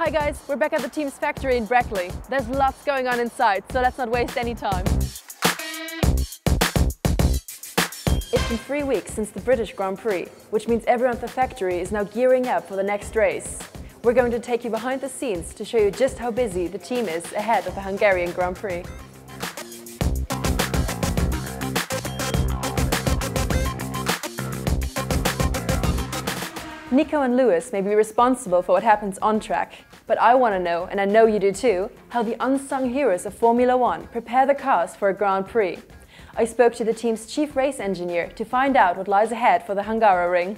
Hi guys, we're back at the team's factory in Brackley. There's lots going on inside, so let's not waste any time. It's been three weeks since the British Grand Prix, which means everyone at the factory is now gearing up for the next race. We're going to take you behind the scenes to show you just how busy the team is ahead of the Hungarian Grand Prix. Nico and Lewis may be responsible for what happens on track, but I want to know, and I know you do too, how the unsung heroes of Formula One prepare the cars for a Grand Prix. I spoke to the team's chief race engineer to find out what lies ahead for the Hungaroring.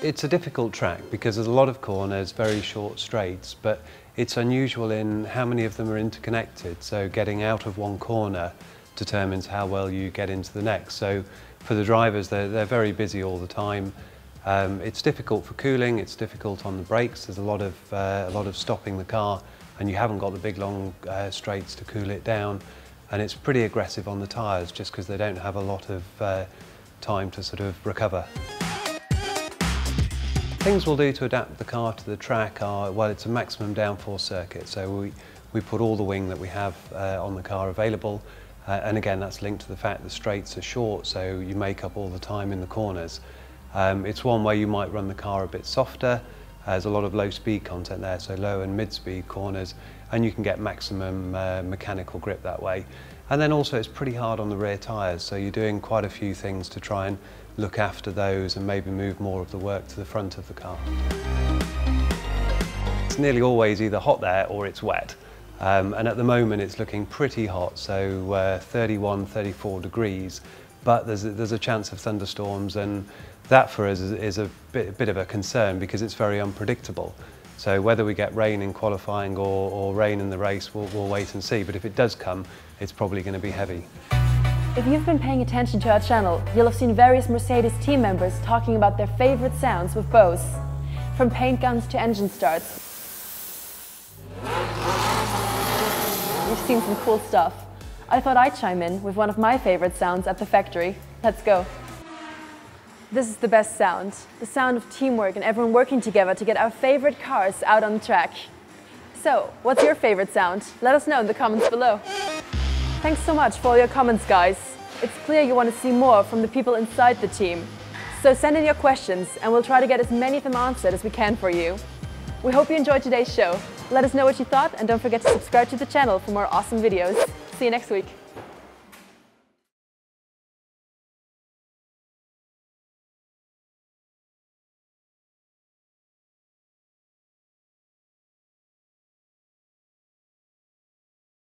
It's a difficult track because there's a lot of corners, very short straights, but it's unusual in how many of them are interconnected. So getting out of one corner determines how well you get into the next. So for the drivers, they're, they're very busy all the time. Um, it's difficult for cooling, it's difficult on the brakes. There's a lot of, uh, a lot of stopping the car and you haven't got the big long uh, straights to cool it down. And it's pretty aggressive on the tyres just because they don't have a lot of uh, time to sort of recover. Things we'll do to adapt the car to the track are, well, it's a maximum downforce circuit. So we, we put all the wing that we have uh, on the car available uh, and again, that's linked to the fact the straights are short, so you make up all the time in the corners. Um, it's one way you might run the car a bit softer. There's a lot of low speed content there, so low and mid speed corners, and you can get maximum uh, mechanical grip that way. And then also it's pretty hard on the rear tyres, so you're doing quite a few things to try and look after those and maybe move more of the work to the front of the car. It's nearly always either hot there or it's wet. Um, and at the moment it's looking pretty hot, so uh, 31, 34 degrees, but there's a, there's a chance of thunderstorms and that for us is, is a, bit, bit of a concern because it's very unpredictable. So whether we get rain in qualifying or, or rain in the race, we'll, we'll wait and see. But if it does come, it's probably going to be heavy. If you've been paying attention to our channel, you'll have seen various Mercedes team members talking about their favorite sounds with Bose. From paint guns to engine starts, seen some cool stuff. I thought I'd chime in with one of my favorite sounds at the factory. Let's go. This is the best sound. The sound of teamwork and everyone working together to get our favorite cars out on track. So, what's your favorite sound? Let us know in the comments below. Thanks so much for all your comments, guys. It's clear you want to see more from the people inside the team. So send in your questions and we'll try to get as many of them answered as we can for you. We hope you enjoyed today's show. Let us know what you thought and don't forget to subscribe to the channel for more awesome videos. See you next week.